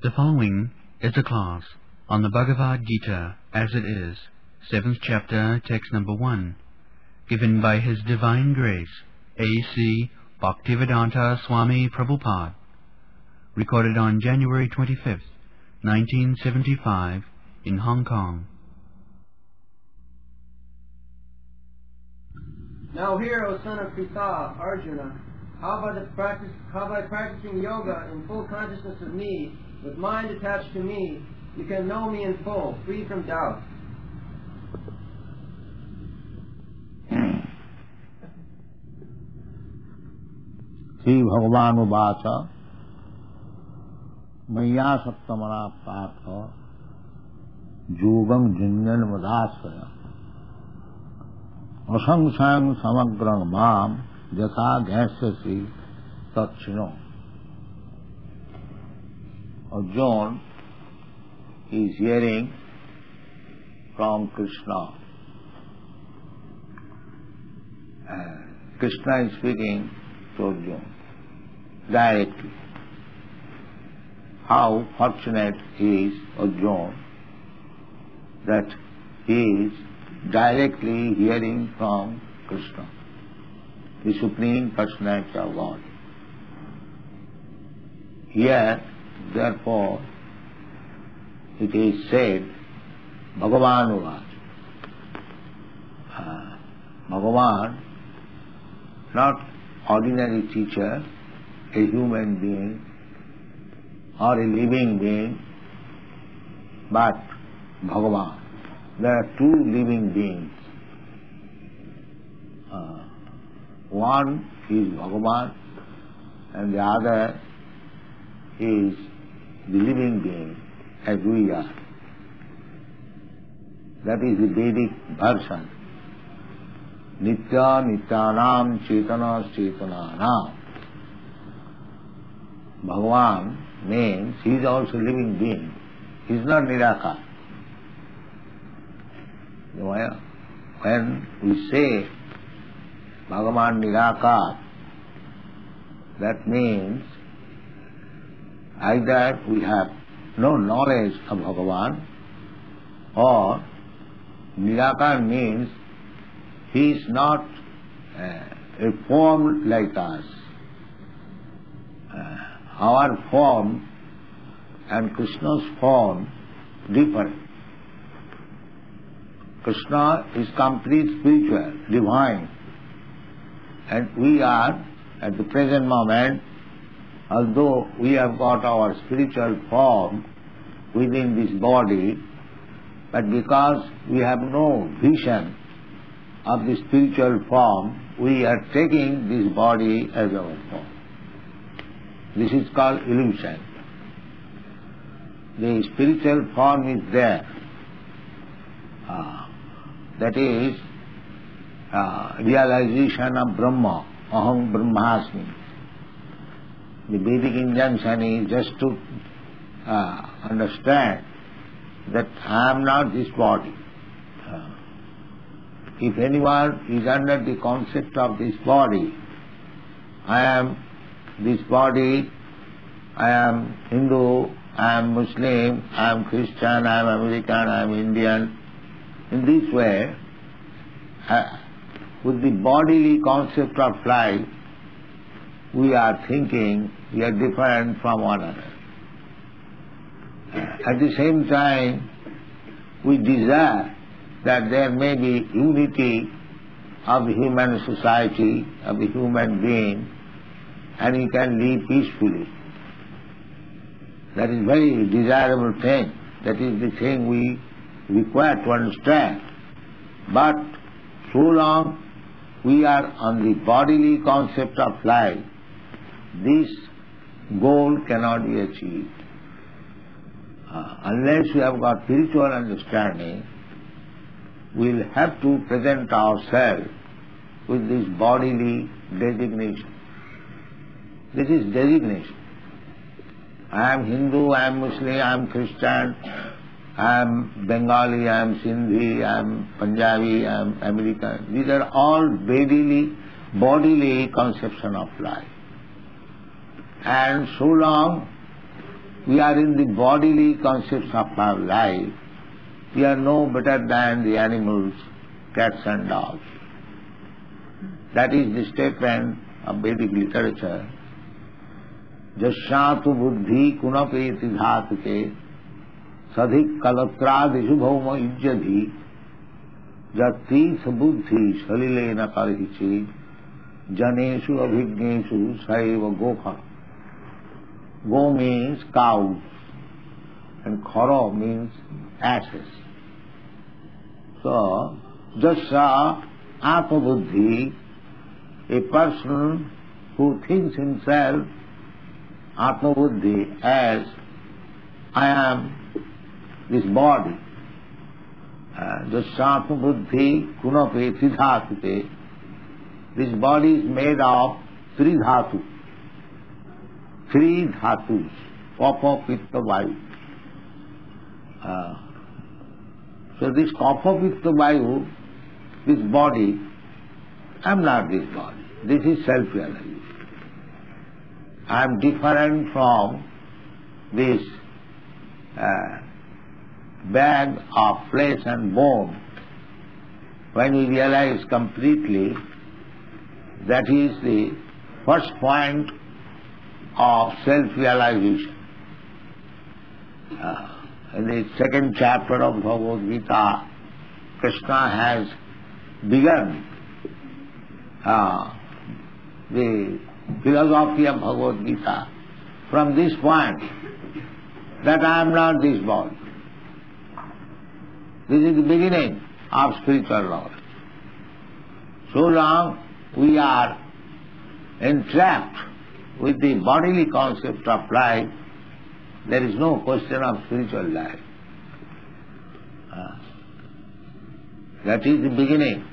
The following is a class on the Bhagavad Gita as it is, seventh chapter, text number one, given by His Divine Grace, A.C. Bhaktivedanta Swami Prabhupada, recorded on January 25th, 1975, in Hong Kong. Now hear, O son of Pritha, Arjuna, how by, the practice, how by practicing yoga in full consciousness of me, with mind attached to me, you can know me in full, free from doubt. Shri भगवान उवाच मैया सप्तमना पाठ जोगम जुंजन मदाश्रय असंख्यां समग्र माम यथा गैस्य तत्नो or John is hearing from Krishna. And Krishna is speaking to Arjuna directly. How fortunate is Arjuna that he is directly hearing from Krishna, the Supreme Personality of God. Here, therefore, it is said, Bhagavan Uvaj. Uh, Bhagavan, not ordinary teacher, a human being or a living being, but Bhagavan. There are two living beings. Uh, one is Bhagavan and the other is the living being as we are. That is the Vedic version. Nitya Nityanam Chetana Chetananam. Bhagavan means he is also living being. He is not Nirakar. When we say Bhagavan Nirakar, that means either we have no knowledge of Bhagavan or Nirakar means he is not uh, a form like us. Uh, our form and Krishna's form differ. Krishna is complete spiritual, divine, and we are at the present moment although we have got our spiritual form within this body, but because we have no vision of the spiritual form, we are taking this body as our form. This is called illusion. The spiritual form is there. Uh, that is uh, realization of Brahma, Aham Brahmasmi the Vedic injunction is just to uh, understand that I am not this body. Uh, if anyone is under the concept of this body, I am this body, I am Hindu, I am Muslim, I am Christian, I am American, I am Indian. In this way, uh, with the bodily concept of life, we are thinking we are different from one another. At the same time, we desire that there may be unity of human society, of human being, and we can live peacefully. That is very desirable thing. That is the thing we require to understand. But so long we are on the bodily concept of life, this goal cannot be achieved. Uh, unless we have got spiritual understanding, we'll have to present ourselves with this bodily designation. This is designation. I am Hindu, I am Muslim, I am Christian, I am Bengali, I am Sindhi, I am Punjabi, I am American. These are all bodily, bodily conception of life. And so long we are in the bodily concepts of our life, we are no better than the animals, cats and dogs. That is the statement of Vedic literature. Jasyatu buddhi kunapeti dhatuke sadhik kalatradisu bhauma ijjadhi jati sabuddhi salilena karichi janeshu abhigneshu saiva gokha. Go means cows and khara means asses. So, Jasya Atmabuddhi, a person who thinks himself Atmabuddhi as I am this body. Uh, Jasya Atmabuddhi kunape tridhatute. This body is made of three dhatu. Kapha, Pitta, Vayu. Uh, so this Kapha, Pitta, Vayu, this body, I am not this body. This is self-realization. I am different from this uh, bag of flesh and bone. When we realize completely, that is the first point of self-realization. Uh, in the second chapter of Bhagavad Gita, Krishna has begun uh, the philosophy of Bhagavad Gita from this point that I am not this body. This is the beginning of spiritual knowledge. So long we are entrapped with the bodily concept of life, there is no question of spiritual life. Uh, that is the beginning.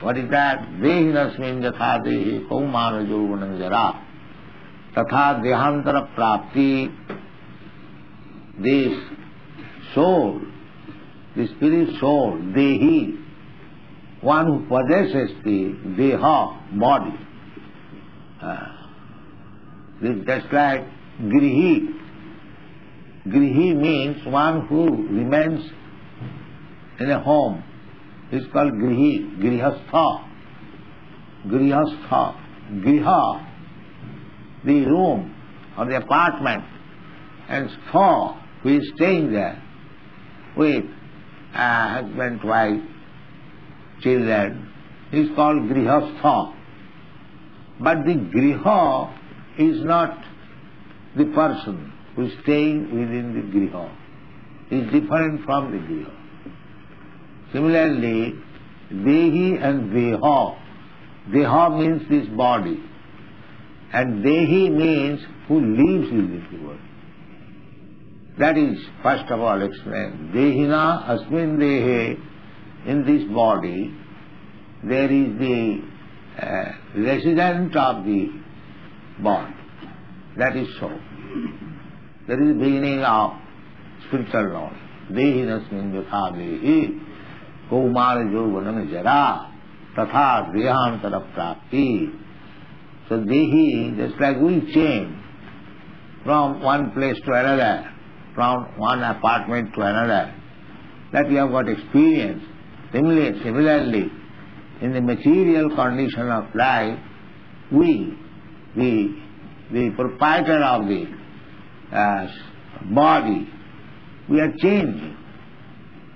What is that? Yatha dehi kaumana jovanam jara tatha dehantara prapti this soul, the spirit soul, dehi, one who possesses the deha, body. Uh, this is just like grihi. Grihi means one who remains in a home. It's called grihi, grihastha. Grihastha. Griha, the room or the apartment, and stha, who is staying there with a husband, wife, children, is called grihastha. But the griha is not the person who is staying within the griha. Is different from the griha. Similarly, dehi and deha. Deha means this body. And dehi means who lives within the world. That is, first of all, explained. Dehina asmin dehe, in this body, there is the uh, resident of the body. That is so. That is the beginning of spiritual knowledge. Dehinasmin yatha dehi, kaumar jovanam jara, tatha dehantara prapti. So dehi, just like we change from one place to another, from one apartment to another, that we have got experience. Similarly, similarly in the material condition of life, we, the, the proprietor of the uh, body, we are changing.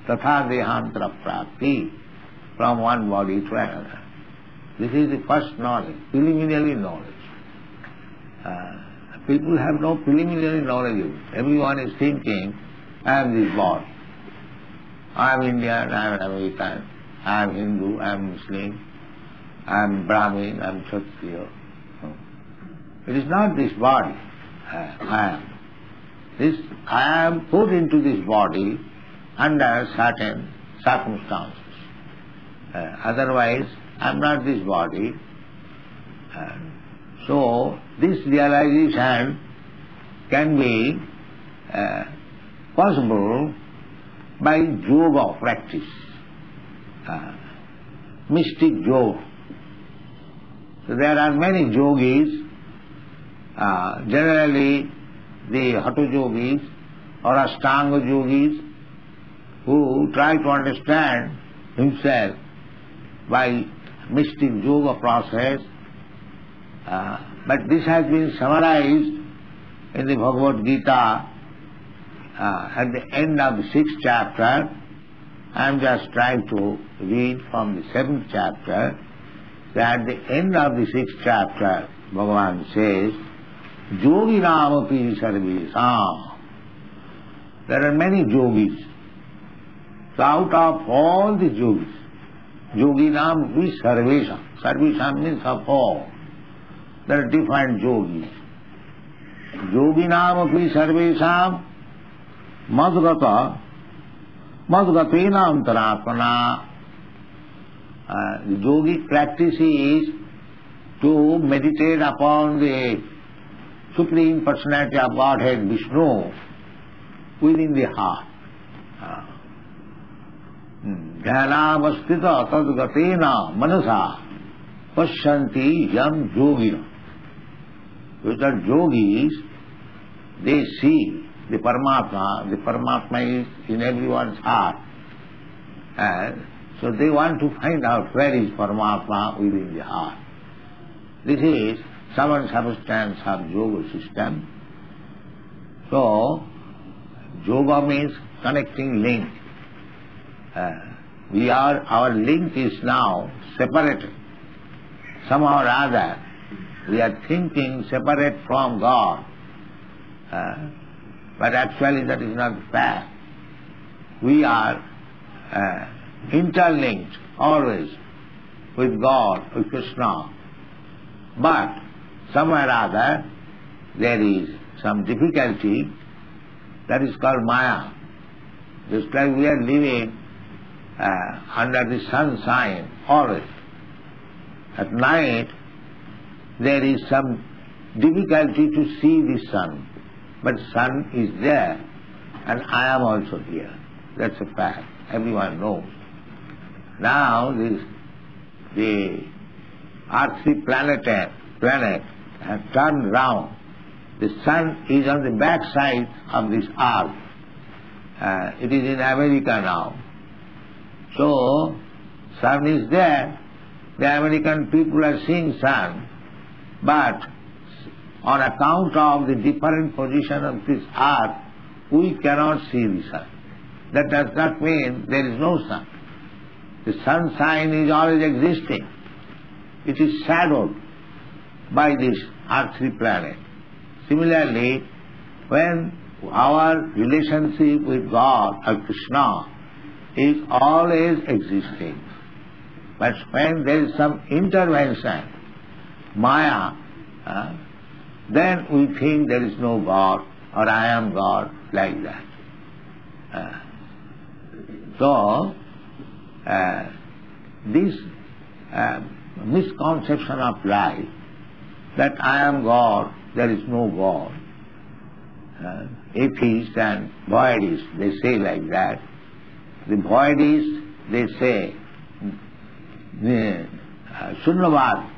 Tatha dehantara prapti, from one body to another. This is the first knowledge, preliminary knowledge. Uh, people have no preliminary knowledge. Everyone is thinking, I am this body. I am Indian, I am American, I am Hindu, I am Muslim, I am Brahmin, I am Kshatriya. It is not this body I am. This I am put into this body under certain circumstances. Uh, otherwise, I am not this body. Uh, so, this realization can be uh, possible by yoga practice, uh, mystic yoga. So there are many yogis, uh, generally the Hatha yogis or Ashtanga yogis who try to understand himself by mystic yoga process. Uh, but this has been summarized in the Bhagavad Gita uh, at the end of the sixth chapter. I am just trying to read from the seventh chapter. That at the end of the sixth chapter, Bhagavan says, Yogi Ramapi Sarvesam. There are many yogis. So out of all the yogis, Yogi Ramapi Sarvesam. Sarvesam means of all. There are different yogis. Yogi Ramapi Sarvesam Madgata Madgatena Antaratmana. Uh, the yogic practice is to meditate upon the Supreme Personality of Godhead, Vishnu, within the heart. ध्यानावस्थित तदगतेन मनसा पश्यन्ति यम योगिन With the yogis, they see the Paramatma. The Paramatma is in everyone's heart. And so they want to find out where is Paramatma within the heart. This is seven substance of yoga system. So, yoga means connecting link. Uh, we are, our link is now separated. Somehow or other, we are thinking separate from God. Uh, but actually that is not fact. We are uh, interlinked always with God, with Krishna. But somewhere or other there is some difficulty that is called Maya. Just like we are living uh, under the sunshine always. At night there is some difficulty to see the sun. But sun is there and I am also here. That's a fact. Everyone knows. Now this the earthly planet planet has turned round. The sun is on the back side of this earth. Uh, it is in America now. So sun is there. The American people are seeing sun, but on account of the different position of this earth, we cannot see the sun. That does not mean there is no sun. The sunshine is always existing. It is shadowed by this earthly planet. Similarly, when our relationship with God or Krishna is always existing, but when there is some intervention, Maya, uh, then we think there is no God or I am God, like that. Uh, so, uh, this uh, misconception of life that I am God, there is no God. Uh, atheists and voidists, they say like that. The voidists, they say, the uh, Sunnavad,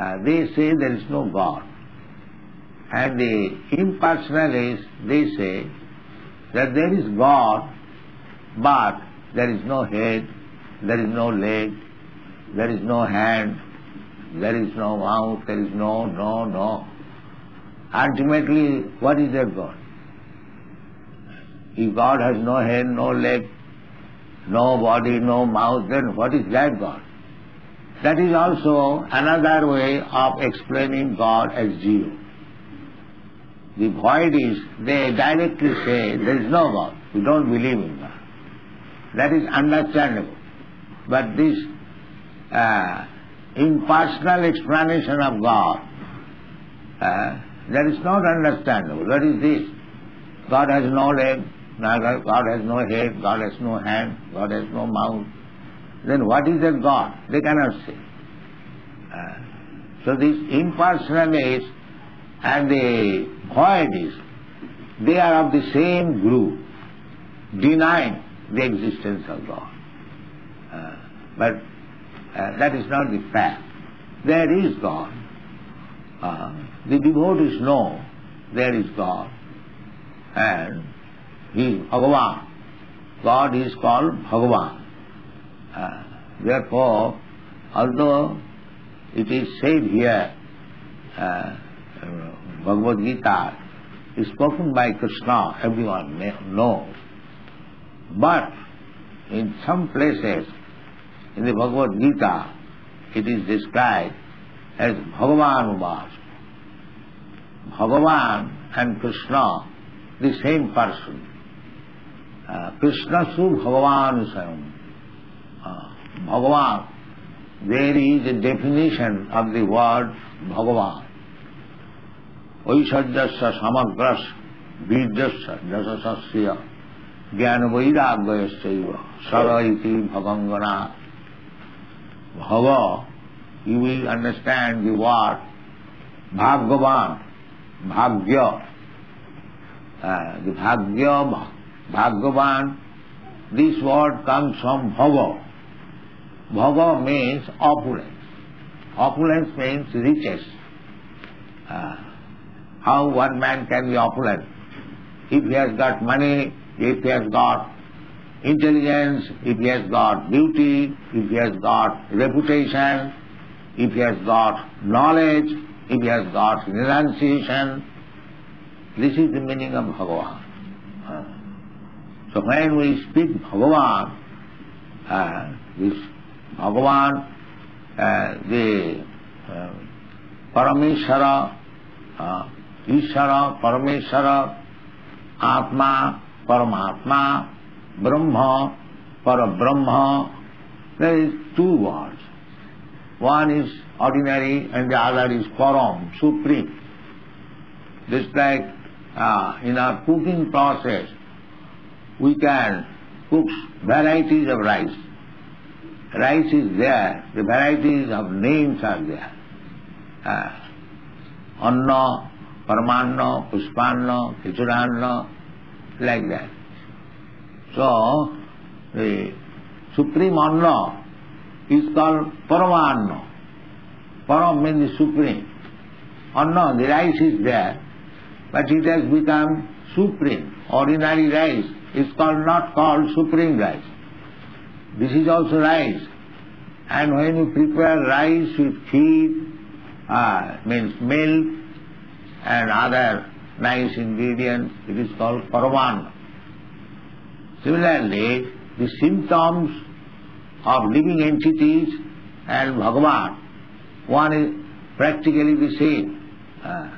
uh, they say there is no God. And the impersonalists, they say that there is God, but there is no head, there is no leg, there is no hand, there is no mouth, there is no, no, no. Ultimately, what is that God? If God has no head, no leg, no body, no mouth, then what is that God? That is also another way of explaining God as zero. The voidists, they directly say there is no God. We don't believe in God. That is understandable. But this uh, impersonal explanation of God, uh, that is not understandable. What is this? God has no leg, God has no head, God has no hand, God has no mouth. Then what is a God? They cannot say. Uh, so this impersonalist and the voidists, they are of the same group, denying the existence of God. Uh, but uh, that is not the fact. There is God. Uh, the devotees know there is God. And he is Bhagavan. God is called Bhagavan. Uh, therefore, although it is said here, uh, Bhagavad Gita is spoken by Krishna, everyone knows. But in some places in the Bhagavad Gita, it is described as Bhagavan Ubas. Bhagavan and Krishna, the same person. Uh, Krishna Su Bhagavan Sayam. Uh, Bhagavan, there is a definition of the word Bhagavan. ঐশ্বর্যস্য samagras বীর্যস্য যশস্য জ্ঞান বৈরাগ্যশ্চৈব সর ইতি ভগঙ্গনা ভগ you will understand the word Bhagavan, Bhagya. Uh, the Bhagya, Bhagavan, this word comes from Bhava. Bhava means opulence. Opulence means riches. Uh, how one man can be opulent? If he has got money, if he has got intelligence, if he has got beauty, if he has got reputation, if he has got knowledge, if he has got renunciation, this is the meaning of Bhagavan. So when we speak Bhagavan, uh, this Bhagavan, uh, the uh, Parameshwara, uh, Ishvara, Parameshwara, Atma, Paramatma, Brahma, Parabrahma, there is two words. One is ordinary and the other is Param, supreme. Just like uh, in our cooking process, we can cook varieties of rice. Rice is there, the varieties of names are there. Uh, Anna, Paramanna, Puspanna, Kichuranna, like that. So, the supreme Anna is called Paramanna. Param means supreme. Anna, the rice is there, but it has become supreme. Ordinary rice is called not called supreme rice. This is also rice. And when you prepare rice with feed, uh, means milk and other nice ingredients, it is called paraman. Similarly, the symptoms of living entities and Bhagavan, one is practically the same. Uh,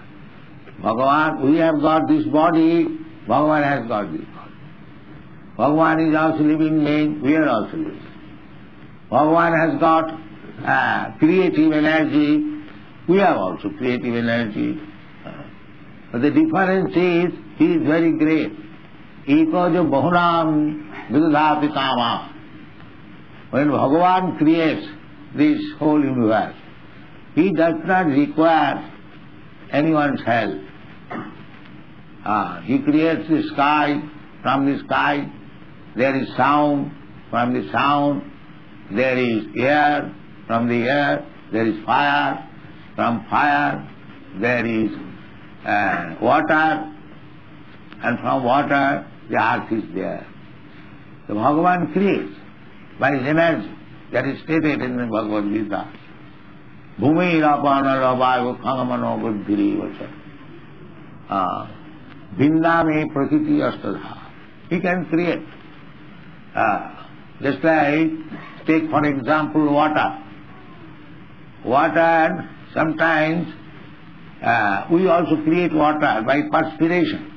Bhagavan, we have got this body, Bhagavan has got this body. Bhagavan is also living being, we are also living. Bhagavan has got uh, creative energy, we have also creative energy. Uh, but the difference is, he is very great. Eko jo bahunam vidhati kama. When Bhagavan creates this whole universe, he does not require anyone's help. Ah, he creates the sky, from the sky there is sound, from the sound there is air, from the air there is fire, from fire there is uh, water, and from water the earth is there. So Bhagavan creates by his energy, that is stated in the Bhagavad Gita. Bhumi rapana rabhayo khangamano buddhiri vacha. Vindame prakriti astadha. He can create. Uh, just like, take for example water. Water, sometimes uh, we also create water by perspiration.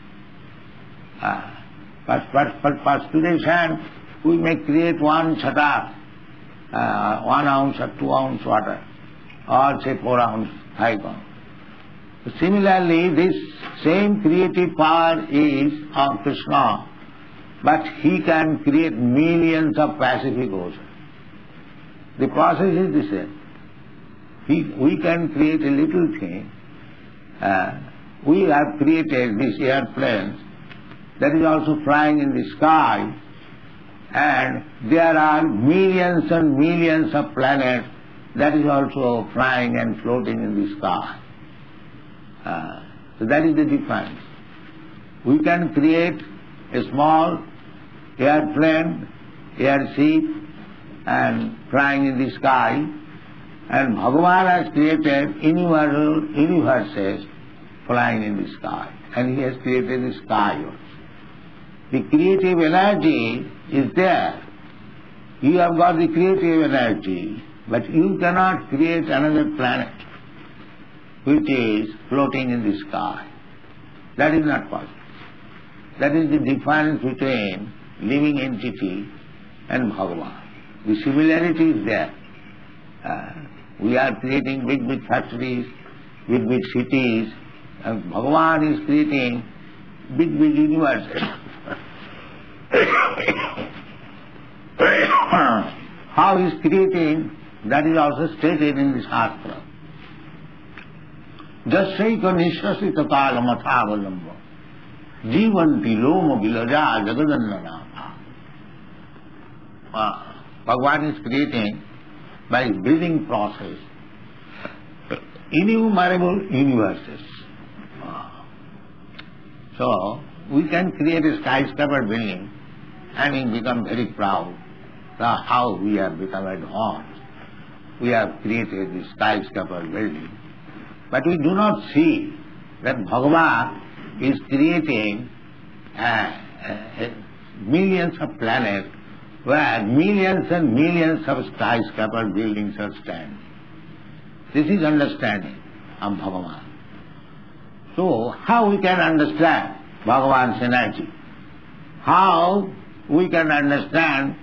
Uh, but, but perspiration, we may create one chata, uh, one ounce or two ounce water, or say four ounce, five ounce. Similarly, this same creative power is of Krishna, but he can create millions of Pacific Ocean. The process is the same. He, we can create a little thing. Uh, we have created these airplanes that is also flying in the sky, and there are millions and millions of planets that is also flying and floating in the sky. Uh, So that is the difference. We can create a small airplane, airship, and flying in the sky, and Bhagavan has created innumerable universes flying in the sky, and he has created the sky also. The creative energy is there. You have got the creative energy, but you cannot create another planet which is floating in the sky. That is not possible. That is the difference between living entity and Bhagavan. The similarity is there. Uh, we are creating big, big factories, big, big cities, and Bhagavan is creating big, big universes. How he is creating, that is also stated in the Shastra. जस्यैक निश्वसित काल मथावलंब जीवंती लोम बिलजा जगदन्ना Bhagavan is creating by breathing process innumerable universes. So we can create a skyscraper building we become very proud how we have become advanced. We have created this skyscraper building. But we do not see that Bhagavan is creating uh, uh, millions of planets where millions and millions of skyscraper buildings are standing. This is understanding of Bhagavan. So, how we can understand Bhagavan's energy? How we can understand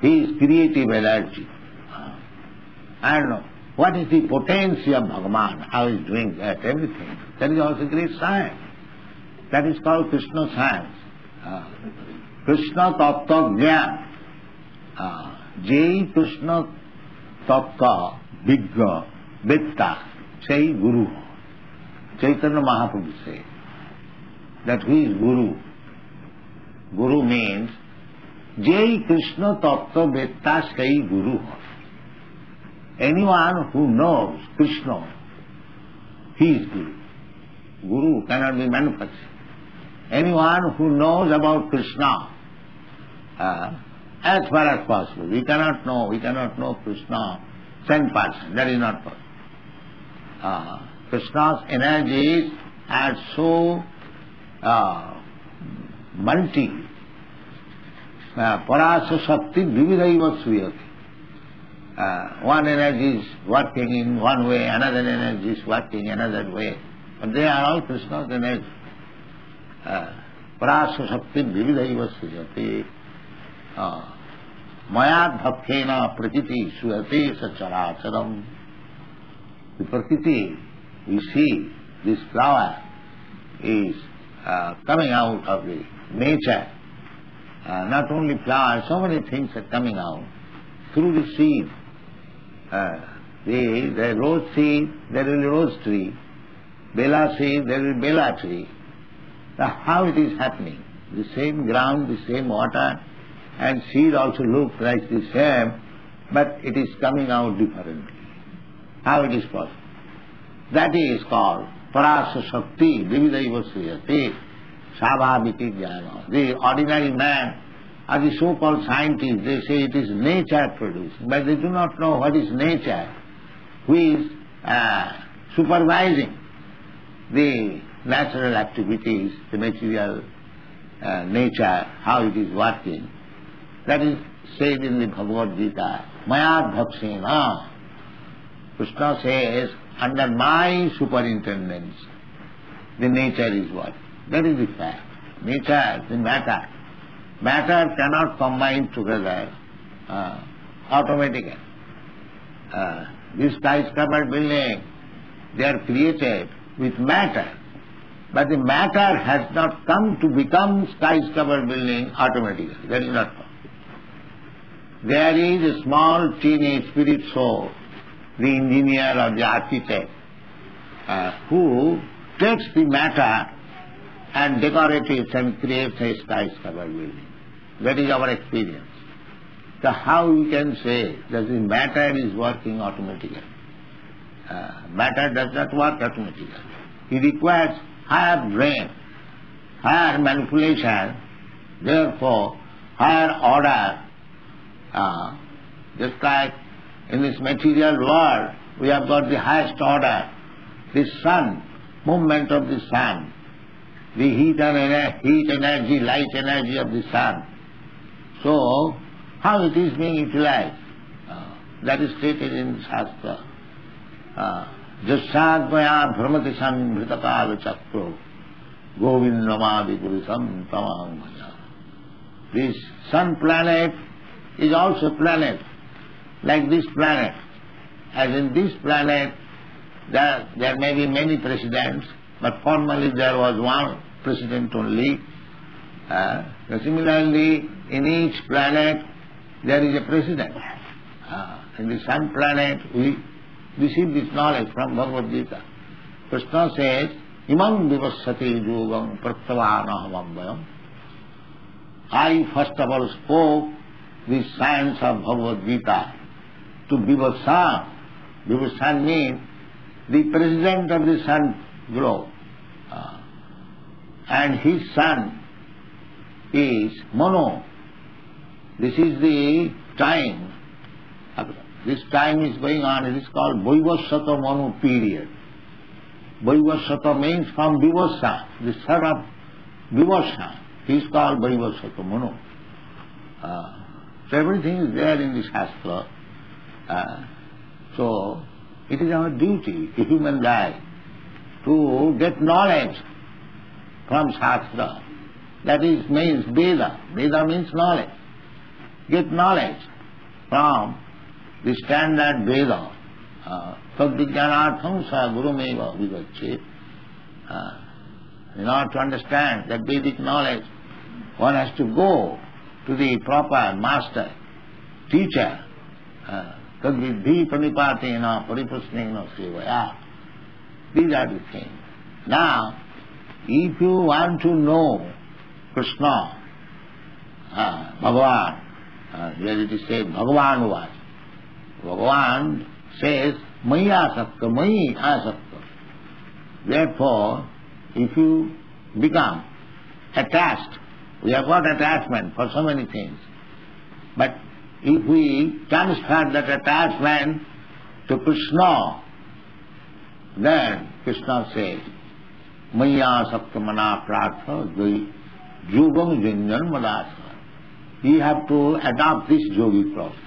his creative energy? And what is the potency of Bhagavan? How he is doing that, everything. That is also great science. That is called Krishna science. Uh, Krishna Tattva Jnana. যেই কৃষ্ণ তত্ত্ব বিজ্ঞ বেত্তা সেই গুরু Chaitanya Mahaprabhu say that who is Guru? Guru means Jai Krishna Tattva Vetta Sai Guru. Anyone who knows Krishna, he is Guru. Guru cannot be manufactured. Anyone who knows about Krishna, uh, as far as possible, we cannot know, we cannot know Krishna ten percent. That is not possible. Uh, Krishna's energies are so uh, multi परास शक्ति विविध one energy is working in one way another energy is working another way they are all Krishna of energy परास शक्ति विविध सृजते मया भक्न प्रकृति सुहते स चराचरम प्रकृति we see this flower is coming out of the nature Uh, not only flowers, so many things are coming out through the seed. Uh, the, the rose seed, there will be rose tree. Bela seed, there will be bela tree. Now how it is happening? The same ground, the same water, and seed also looks like the same, but it is coming out differently. How it is possible? That is called parasa shakti, vividaiva sriyate, savabhiti jnana. The ordinary man or the so-called scientists, they say it is nature producing, but they do not know what is nature, who is uh, supervising the natural activities, the material uh, nature, how it is working. That is said in the Bhagavad Gita. Mayad Bhaksena. Krishna says, under my superintendence, the nature is what? That is the fact. Nature, the matter. Matter cannot combine together uh, automatically. Uh, this skyscraper building, they are created with matter. But the matter has not come to become skyscraper building automatically. That is not possible. There is a small teeny spirit soul, the engineer or the architect, uh, who takes the matter and decorates it and creates a skyscraper building. That is our experience. So how we can say that the matter is working automatically? Uh, matter does not work automatically. It requires higher brain, higher manipulation, therefore higher order. Uh, just like in this material world, we have got the highest order, the sun, movement of the sun, the heat and heat energy, light energy of the sun. So, how it is being utilized? Uh, that is stated in Shastra. Jasad brahmati samhritakal chakro govindamadi purusham tamam bhaja. This sun planet is also planet, like this planet. As in this planet, there, there may be many presidents, but formally there was one president only. Uh, similarly, in each planet there is a president. Uh, in the sun planet we receive this knowledge from Bhagavad Gita. Krishna says, Imam vivassati yogam prattavanahamambhayam. I first of all spoke the science of Bhagavad Gita to Vivasa. Vivasa means the president of the sun globe. And his son is Manu. This is the time. This time is going on. It is called Vaivasvata Manu period. Vaivasvata means from Vivasa, the son of Vivasa. He is called Vaivasvata Manu. Uh, so everything is there in the Shastra. Uh, so it is our duty, a human life, to get knowledge from Shastra. That is means Veda. Veda means knowledge. Get knowledge from the standard Veda. Uh, Tadvijnanatham sa gurumeva vivachet. Uh, in order to understand that Vedic knowledge, one has to go to the proper master, teacher. Uh, Tadvidhi pranipatena paripusnena sevaya. These are the things. Now, if you want to know Krishna, uh, Bhagavan, uh, here it is said, Bhagavan was. Bhagavan says, Maya Sakta, Mayi Asakta. Therefore, if you become attached, we have got attachment for so many things, but if we transfer that attachment to Krishna, then Krishna says, Maya Sakta Mana Pratha Yogam Janjan Madasa. You have to adopt this yogic process.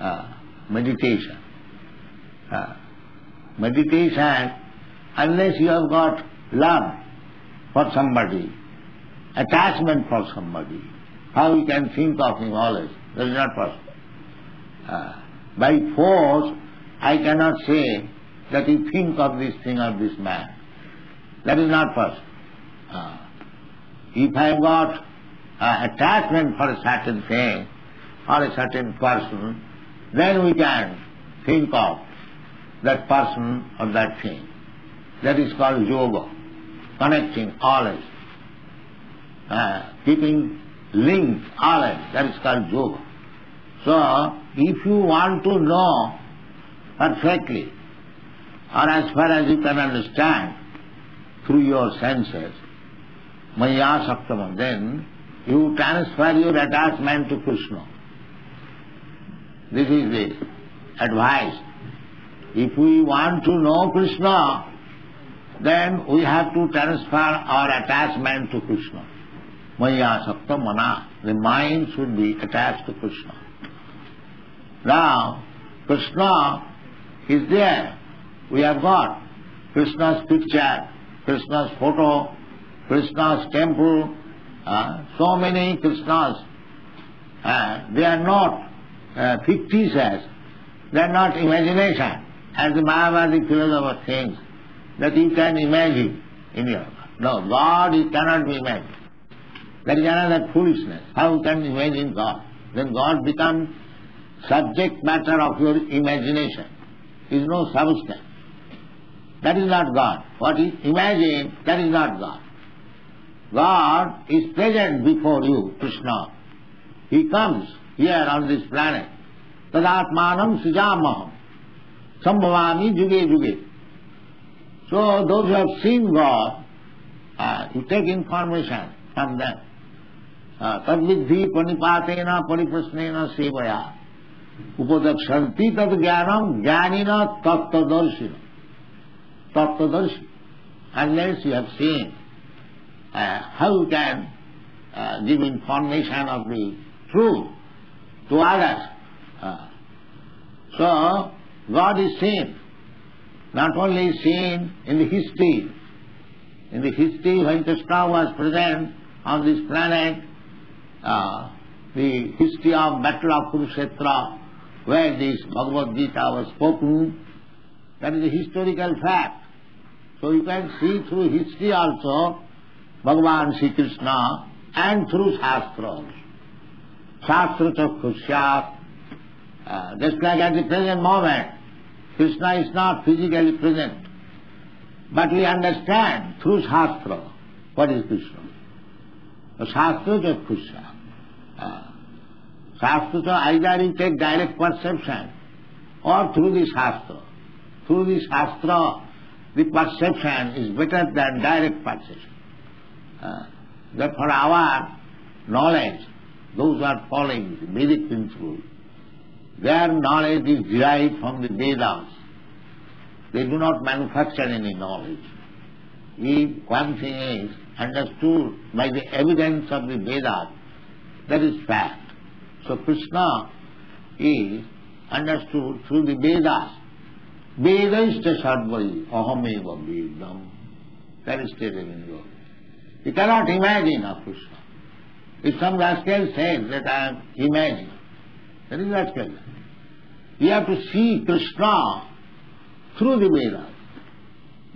Uh, meditation. Uh, meditation, unless you have got love for somebody, attachment for somebody, how you can think of him always? That is not possible. Uh, by force, I cannot say that you think of this thing or this man. That is not possible. Uh, if I have got uh, attachment for a certain thing or a certain person, then we can think of that person or that thing. That is called yoga, connecting always, uh, keeping link always. That is called yoga. So, if you want to know perfectly, or as far as you can understand through your senses, Maya Saptama, then you transfer your attachment to Krishna. This is the advice. If we want to know Krishna, then we have to transfer our attachment to Krishna. Maya Sapta Mana. The mind should be attached to Krishna. Now, Krishna is there. We have got Krishna's picture, Krishna's photo, Krishna's temple, uh, so many Krishnas. Uh, they are not uh, fictitious, they are not imagination, as the Mayavadi philosopher thinks, that you can imagine in your mind. No, God it cannot be imagined. That is another foolishness. How can you imagine God? Then God becomes subject matter of your imagination. Is no substance. That is not God. What you imagine, that is not God. God is present before you, Krishna. He comes here on this planet. Tadatmanam sujamaham. Sambhavami juge juge. So those who have seen God, uh, you take information from them. तद्विधि पणिपातेन परिप्रश्नेन सेवया उपदक्षन्ति तद ज्ञानम ज्ञानिन stop unless you have seen uh, how you can uh, give information of the truth to others. Uh, so, God is seen, not only seen in the history. In the history when Krishna was present on this planet, uh, the history of Battle of Kurukshetra, where this Bhagavad Gita was spoken, that is a historical fact. So you can see through history also Bhagavan Sri Krishna and through Shastra. Shastra Chakshusyat, uh, just like at the present moment, Krishna is not physically present. But we understand through Shastra what is Krishna. Shastra Chakshusyat. Uh, Shastra either you take direct perception or through the Shastra. Through the Shastra the perception is better than direct perception. Uh, therefore our knowledge, those who are following the Vedic principle, their knowledge is derived from the Vedas. They do not manufacture any knowledge. If one thing is understood by the evidence of the Vedas, that is fact. So Krishna is understood through the Vedas. Vedashta Sarvai Ahameva Vedam. That is stated in Yoga. You cannot imagine a Krishna. If some rascal says that I am imagining, that is rascal. You have to see Krishna through the Vedas.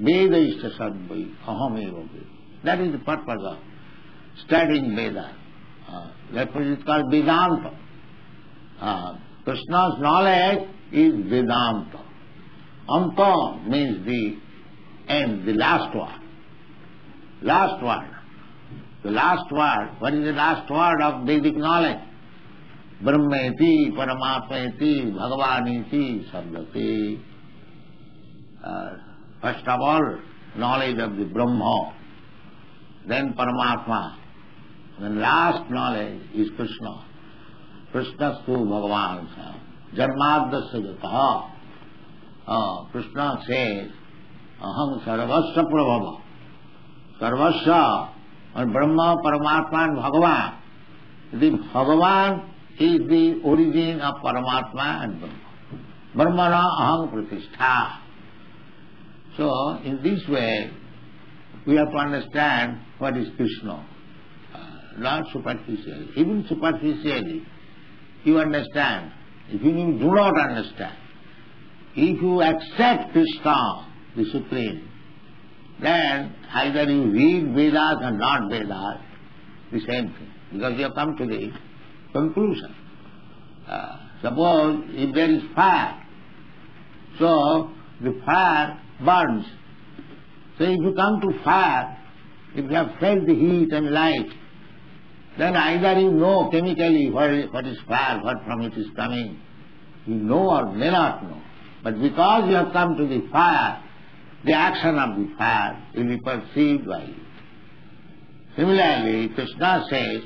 Vedashta Sarvai Ahameva Vedam. That is the purpose of studying Vedas. Uh, therefore it is called Vedanta. Uh, Krishna's knowledge is Vedanta. Anta means the end, the last word. Last word. The last word. What is the last word of Vedic knowledge? Brahmeti, Paramatmeti, Bhagavaniti, Sabdati. Uh, first of all, knowledge of the Brahma, then Paramatma, then last knowledge is Krishna. Krishna tu Bhagavan Janmadasya Jataha. Uh, Aham Sarvasya Prabhava. Sarvasya and Brahma, Paramatma and Bhagavan. The Bhagavan is the origin of Paramatma and Brahma. Brahmana Aham Pratishtha. So, in this way, we have to understand what is Krishna. Uh, not superficially. Even superficially, you understand. If you do not understand, if you accept Krishna, the Supreme, then either you read Vedas or not Vedas, the same thing. Because you have come to the conclusion. Uh, suppose if there is fire, so the fire burns. So if you come to fire, if you have felt the heat and light, then either you know chemically what is, what is fire, what from it is coming. You know or may not know. But because you have come to the fire, the action of the fire will be perceived by you. Similarly, Krishna says,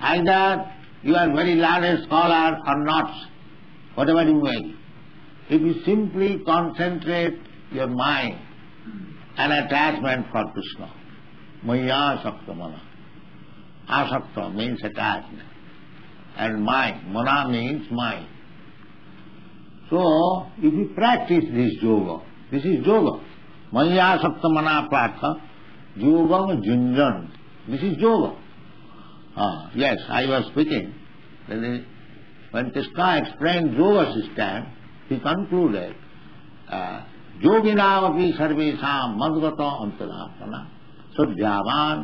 either you are very learned scholar or not, whatever you may. If you simply concentrate your mind and attachment for Krishna, Maya Saktamana. Asakta means attachment. And mind, mana means mind. So, if you practice this yoga, this is yoga. Maya Sakta Mana Pratha, Yoga Junjan. This is yoga. Ah, yes, I was speaking. When Krishna explained yoga system, he concluded, uh, योगिनावपि सर्वेशा मदगत अंतरात्मना सद्यावान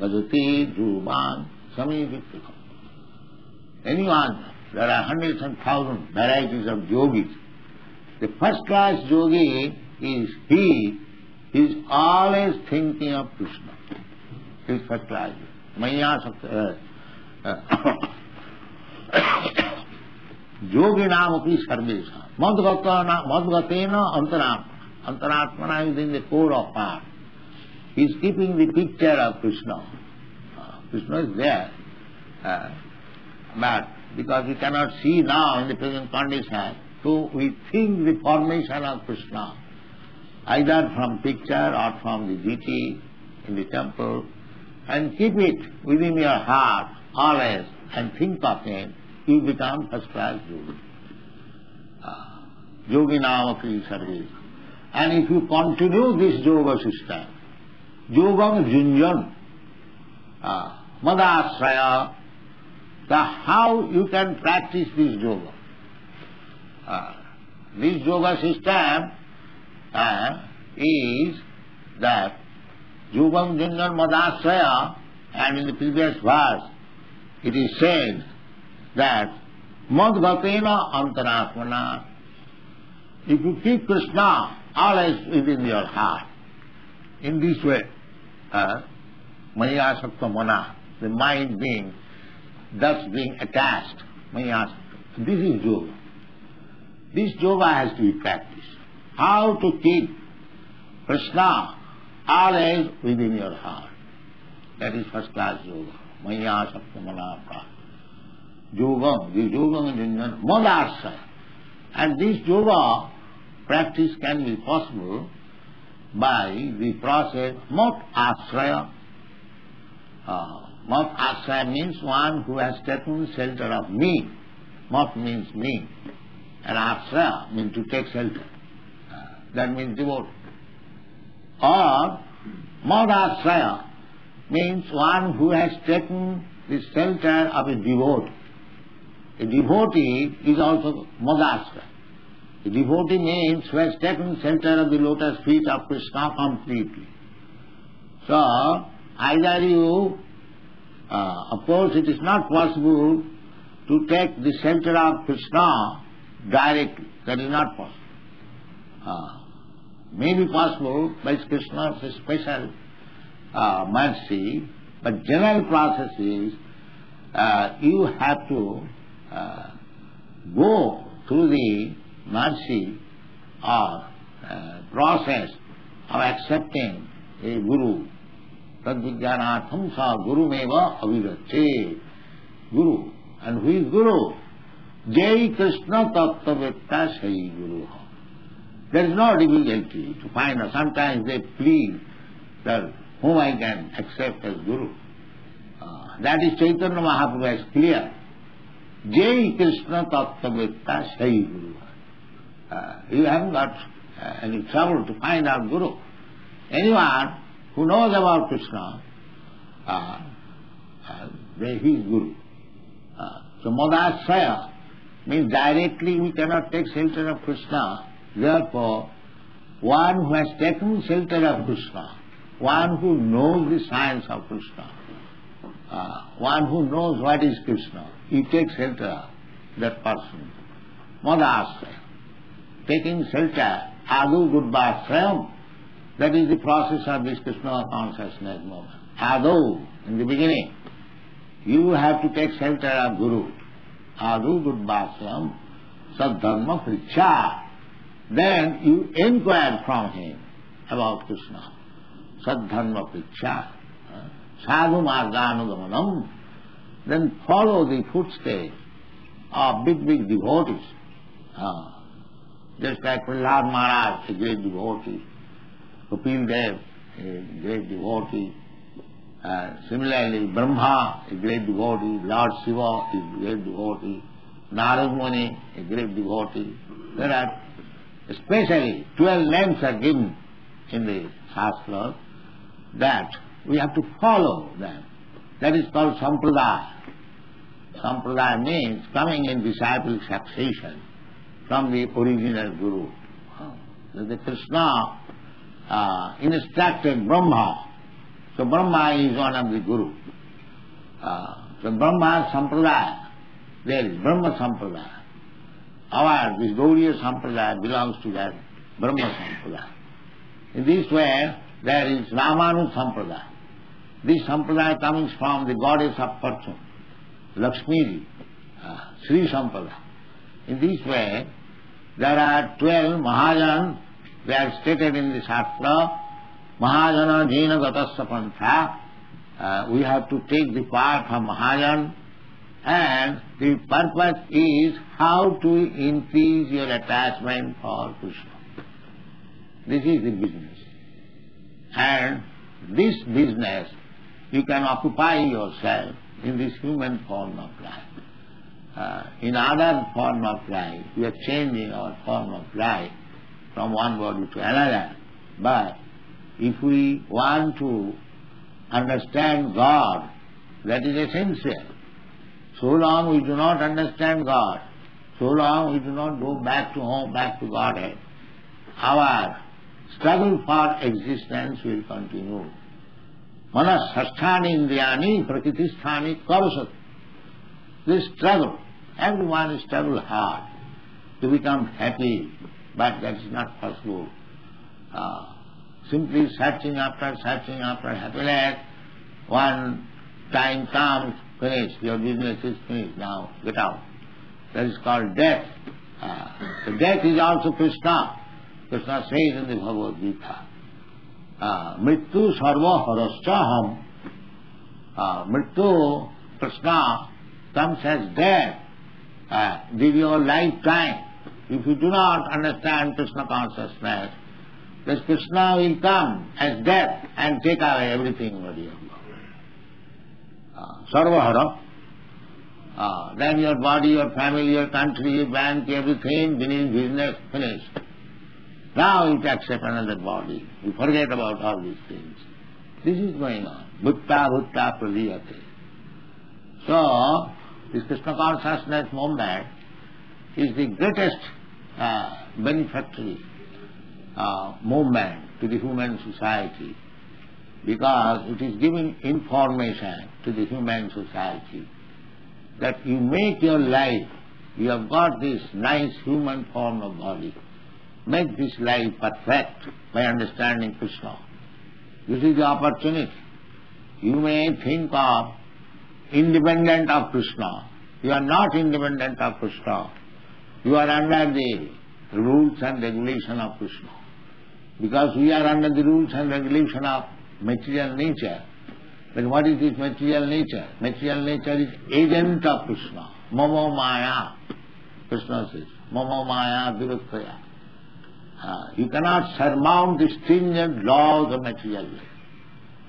गजते ध्रुवान समीपित Anyone, There are hundreds and thousands varieties of yogis. The first class yogi is he he is always thinking of Krishna. He is first class. Maya योगी नाम अपनी सर्वेशा मधुगत मधुगतेन अंतरात्मा अंतरात्मा is in the core of part is keeping the picture Krishna Krishna Krishna is there but Because we cannot see now in the present condition, so we think the formation of Krishna, either from picture or from the deity in the temple, and keep it within your heart always and think of him, you become first class yogi. Uh, yogi service. And if you continue this yoga system, yogam junjan, uh, madasraya, the how you can practice this yoga. Uh, this yoga system uh, is that yogam junjan madasraya, and in the previous verse it is said that madgatena antaratmana, if you keep Krishna always within your heart, in this way, uh, maya sakta mana, the mind being thus being attached, ask, this is yoga. This yoga has to be practiced. How to keep Krishna always within your heart. That is first class yoga. Maya sakta mana Yoga, the yoga is madasya. And this yoga practice can be possible by the process mot asraya. Uh, asraya means one who has taken shelter of me. Mot means me. And asraya means to take shelter. That means devote. Or mod asraya means one who has taken the shelter of a devotee. A devotee is also modasraya. A devotee means who has taken shelter of the lotus feet of Krishna completely. So, either you, uh, of course it is not possible to take the center of Krishna directly. That is not possible. Uh, may be possible by Krishna's special uh, mercy, but general process is uh, you have to uh, go through the mercy or uh, process of accepting a guru. तद्विज्ञानार्थम सा गुरु में व अविरचे गुरु and हुई गुरु? जय कृष्ण तत्ववेत्ता सही गुरु। There is not difficulty to find sometimes they please through whom I can accept as guru that is Chaitanya Mahaprabhu is clear Jai Krishna तत्ववेत्ता सही गुरु। You have not any travel to find our guru any one who knows about Krishna, uh, uh, Guru. Uh, so Madasraya means directly we cannot take shelter of Krishna. Therefore, one who has taken shelter of Krishna, one who knows the science of Krishna, uh, one who knows what is Krishna, he takes shelter that person. Madasraya taking shelter, adu gudbasrayam, that is the process of this Krishna consciousness moment. Adu, in the beginning, you have to take shelter of Guru. Adu gudbasrayam, sadharma pricha. Then you inquire from him about Krishna. Sadharma pricha. Sadhu marganugamanam. Then follow the footsteps of big, big devotees. Uh, just like Prahlad Maharaj, a great devotee, Kapil Dev, a great devotee, uh, similarly Brahma, a great devotee, Lord Shiva a great devotee, Narad Muni, a great devotee. There are especially twelve names are given in the Shastra that we have to follow them. That is called Sampradaya. Sampradaya means coming in disciple succession from the original Guru. So the Krishna uh, instructed Brahma. So Brahma is one of the Guru. Uh, so Brahma Sampradaya, there is Brahma Sampradaya. Our, this Gaudiya Sampradaya belongs to that Brahma Sampradaya. In this way, there is Ramanu Sampradaya. This Sampradaya comes from the goddess of fortune, Lakshmi, uh, Sri Sampradaya. In this way, there are twelve Mahajan They are stated in the Shastra, Mahajana Jina Gatasya Pantha. Uh, we have to take the path of Mahajan and the purpose is how to increase your attachment for Krishna. This is the business. And this business you can occupy yourself in this human form of life. Uh, in other form of life, we are changing our form of life from one body to another. But if we want to understand God, that is essential. So long we do not understand God, so long we do not go back to home, back to Godhead, our struggle for existence will continue. Manasasthani indriyani prakritisthani karasat. This struggle, everyone struggle hard to become happy, but that is not possible. Uh, simply searching after searching after happiness, one time comes, finished, your business is finished, now get out. That is called death. Uh, the death is also Krishna. Krishna says in the Bhagavad Gita, मृत्यु सर्वहरश्च हम मृत्यु Krishna comes as death uh, during your lifetime. If you do not understand Krishna consciousness, this Krishna will come as death and take away everything what you uh, Sarvahara. Uh, then your body, your family, your country, your bank, everything, business, finished. Now it accepts another body. You forget about all these things. This is going on. Bhutta bhutta pradiyate. So, this Krishna consciousness movement is the greatest benefactory movement to the human society because it is giving information to the human society that you make your life, you have got this nice human form of body, make this life perfect by understanding Krishna. This is the opportunity. You may think of independent of Krishna. You are not independent of Krishna. You are under the rules and regulation of Krishna. Because we are under the rules and regulation of material nature. But what is this material nature? Material nature is agent of Krishna. Mama Maya. Krishna says, Mama Maya Viruktaya. Uh, you cannot surmount the stringent laws of material life.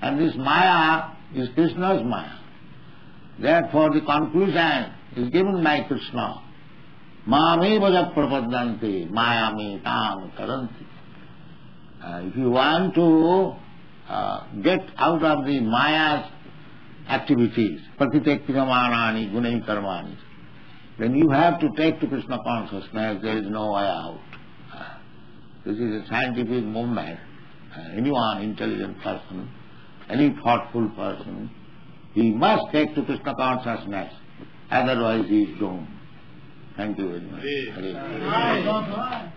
And this Maya is Krishna's Maya. Therefore the conclusion is given by Krishna. Vaja prapadanti, maya me tam karanti. Uh, if you want to uh, get out of the Maya's activities, pratitekyamanani, gunai karmani, then you have to take to Krishna consciousness, there is no way out. This is a scientific movement. Uh, anyone intelligent person, any thoughtful person, he must take to Krishna consciousness, otherwise he is doomed. Thank you very much. Hare Krishna.